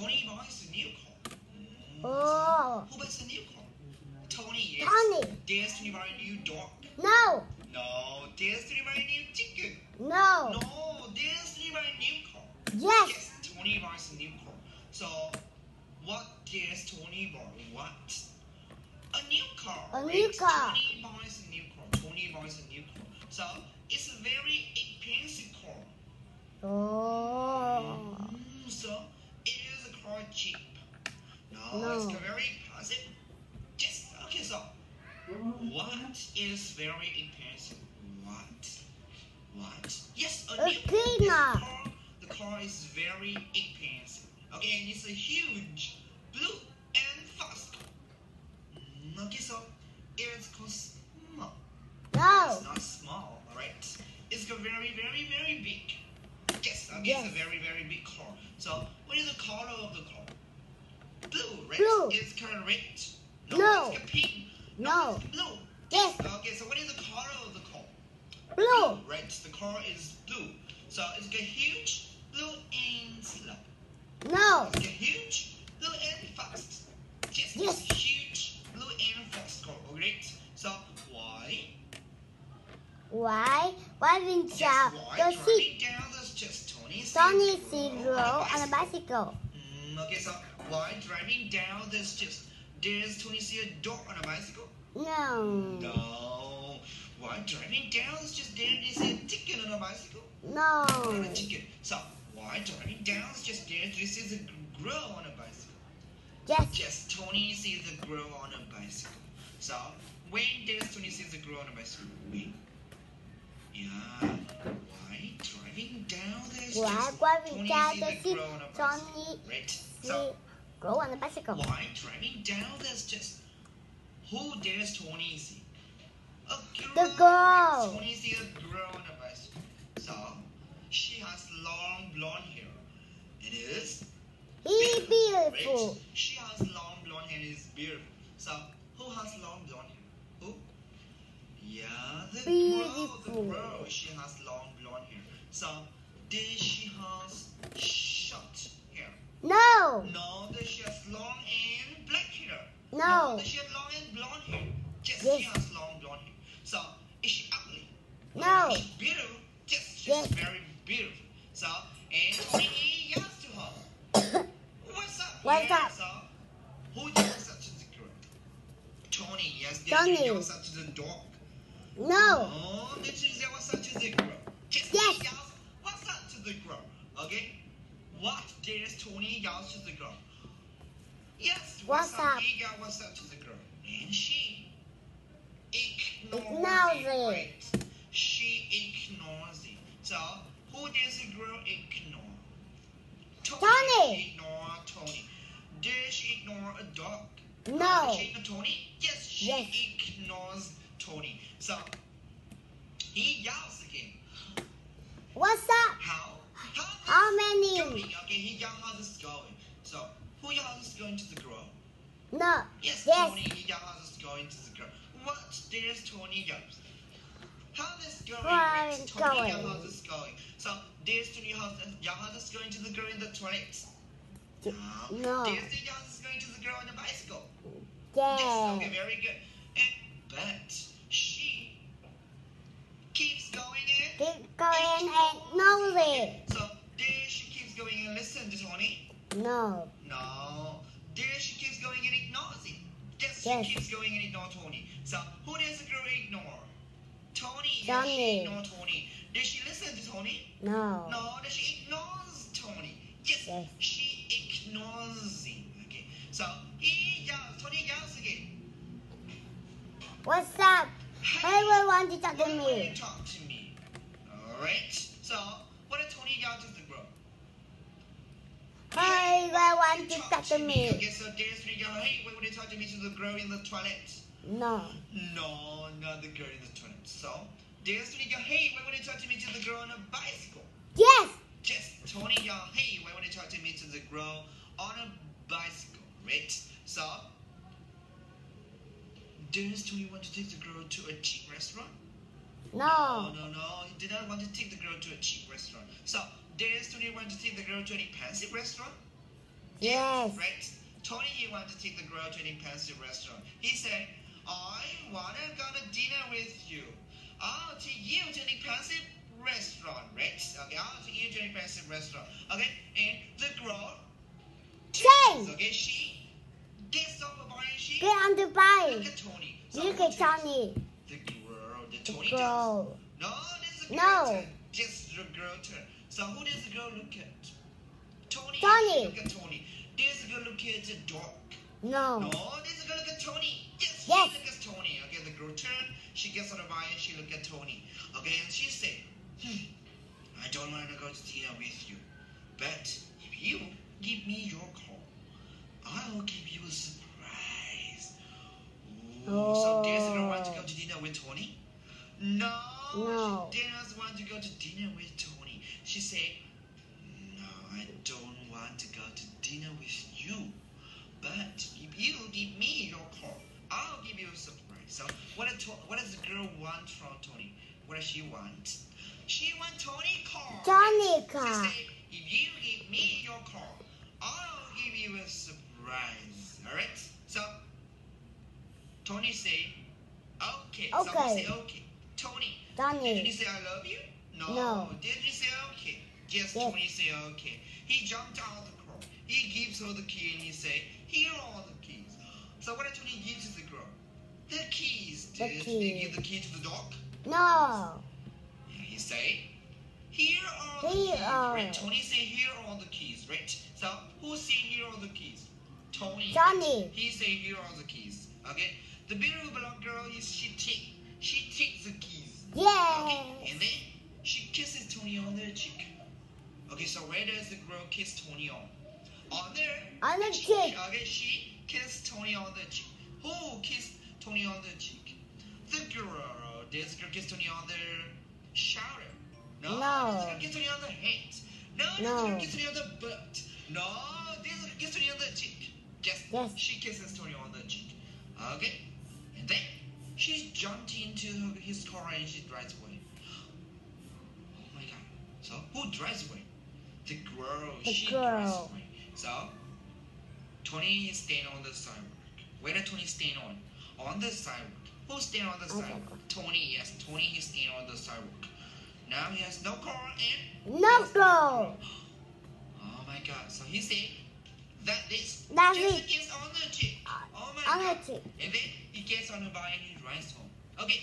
Tony buys a new car. Oh. Who buys a new car? Tony, yes. Tony. Destiny buy a new dog. No. No, Destiny buy a new ticket. No. No, Destiny buy a new car. Yes. Yes, Tony buys a new car. So, what does Tony buy? What? A new car. A right? new car. Tony buys a new car. Tony buys a new car. So, it's a very expensive car. Oh. Mm, so, it is a car cheap. No, No. it's very expensive. Yes, okay, so, what is very expensive? What? What? Yes, a A. The car is very expensive. Okay, and it's a huge, blue, and fast. Mm, Okay, so it's called small. No. It's not small, alright? It's very, very, very big. Yes, okay, Yes. it's a very, very big car. So, what is the color of the car? Blue, right? Blue. It's correct. No. it's pink. No. it's blue. Yes. Okay, so what is the color of the car? Blue. Right, the car is blue. So it's got huge, blue, and slow. No. It's got huge, blue, and fast. Yes, Yes. huge, blue, and fast car. Alright. So why? Why? Why didn't Yes, you why? go see Driving down this Tony Tony Zero Zero on a bicycle? Mm, okay, so why driving down this just there's Tony see a dog on a bicycle? No. No. Why driving down this just there is a ticket on a bicycle? No. on a ticket. So why driving down is just there? This is a girl on a bicycle. Yes. Just Tony sees a girl on a bicycle. So when does Tony sees a girl on a bicycle? When? Yeah. Why driving down this? Why just driving Tony down sees the girl on a bicycle. Tony Right. see So go on a bicycle. why driving down this just who? A girl. The girl. See a girl on a bicycle. So she has long blonde hair. It is He beautiful. Right? She has long blonde hair and is beautiful. So who has long blonde hair? Who? Yeah, the girl. The Beautiful. girl. She has long blonde hair. So did she has short hair? No. No, does she has long and black hair? No. does she have long and blonde hair? Yes, Yes. she has long blonde hair. So is she ugly? No. Is she beautiful? Yes, she's Yes. very beautiful. So and he yells to her. What's up? What's yeah, up? So, who up to the girl? Tony. Yes, Tony. Tony yells up to the dog. No. She say what's up to the girl? Yes. Yes. He yells, what's up to the girl? Okay. What does Tony yells to the girl? Yes. What's up? He yells what's up to the girl, and she ignores, it. Right. She ignores it. So, who does the girl ignore? Tony. Ignore Tony. Does she ignore a dog? No. Does she ignore Tony? Yes, she Yes. ignores Tony. So, he yells again. What's up? How? How? How this many? Going? He how this is going. So, who yells is going to the girl? No. Yes, Yes. Tony, yells is going to the girl. What There's Tony yells? How this going? Where it's Tony going. yells how this going. So, does Tony yells is going to the girl in the toilet? No. Does he yells is going to the girl on the bicycle? Yes, okay, very good. And, but she keeps going in. Keep going and nose it. Listen to Tony. No. No. There she keeps going and ignores it. Yes, Yes. she keeps going and ignore Tony. So who does the girl ignore? Tony. Tony. she ignore Tony. Does she listen to Tony? No. No, does she ignores Tony? Yes, Yes. she ignores him. Okay. So he yells. Tony yells again. What's up? Hey, Everyone want to talk to me. talk to me? Alright. So, what did Tony yell to the girl? Everyone want to talk to me. Okay, so there's three yell, hey, why would you talk to me to the girl in the toilet? No. No, not the girl in the toilet. So, three yell, hey, why would you talk to me to the girl on a bicycle? Yes. Just Tony yell, hey, why would you talk to me to the girl on a bicycle, right? So, does Tony want to take the girl to a cheap restaurant? No. no, no. He did not want to take the girl to a cheap restaurant. So, does Tony want to take the girl to an expensive restaurant? Yes. Right? Tony, he wanted to take the girl to an expensive restaurant. He said, I wanna go to dinner with you. I'll take you to an expensive restaurant, right? Okay, I'll take you to an expensive restaurant. Okay, and the girl, Change. okay, she gets off the she Get on the look bike. at Tony. So Look at Tony. The girl, the The Tony does. No, this is the No. girl turn. Just the girl turn. So who does the girl look at? Tony. Tony. Look at Tony. Does the girl look at the dog? No. No, this is gonna look at Tony. Yes, Yes. she look at Tony. Okay, the girl turn. She gets on the bike and she look at Tony. Okay, and she say, hmm, I don't want to go to dinner with you, but if you give me your call, I will give you a surprise. Ooh, So does the girl want to go to dinner with Tony? No, No. she doesn't want to go to dinner with Tony. She say, No, I don't want to go to dinner with you. But if you give me your call, I'll give you a surprise. So what, what does the girl want from Tony? What does she want? She want Tony call. Tony She car. say, if you give me your call, I'll give you a surprise. Alright? So Tony say, okay. So Okay. we say okay. Tony, did you say I love you? No. No. Did you say okay? Yes, Yes. Tony say okay. He jumped out of the car. He gives her the key and he say, here are all the keys. So what Tony give to the girl? The keys. The Did key. he give the key to the dog? No. Yeah, he say, here are the Here keys. are. Right? Tony say, here are the keys. Right? So who say here are the keys? Tony. Tony. He say here are the keys. Okay. The beautiful blonde girl is she take she takes the keys. Yeah. Okay, and then she kisses Tony on the cheek. Okay, so where does the girl kiss Tony on? On there. On the cheek. Okay, she kissed Tony on the cheek. Who kissed Tony on the cheek? The girl. Does the girl kiss Tony on the shoulder? No. No. Does the girl kiss Tony on the head? No. No. girl kiss Tony on the butt? No. Does the girl kiss Tony on the cheek? Yes. Yes. She kisses Tony on the cheek. Okay. And then she jumped into his car and she drives away. Oh my god. So who drives away? The girl. The she girl. away. So Tony is staying on the sidewalk. Where did Tony stand on? On the sidewalk. Who's staying on the sidewalk? Tony, yes. Tony is staying on the sidewalk. Now he has no car and No girl. Oh my god. So he said that this That's just it. gets on the cheek. Oh my On god. cheek. And then he gets on the bike and he drives home. Okay.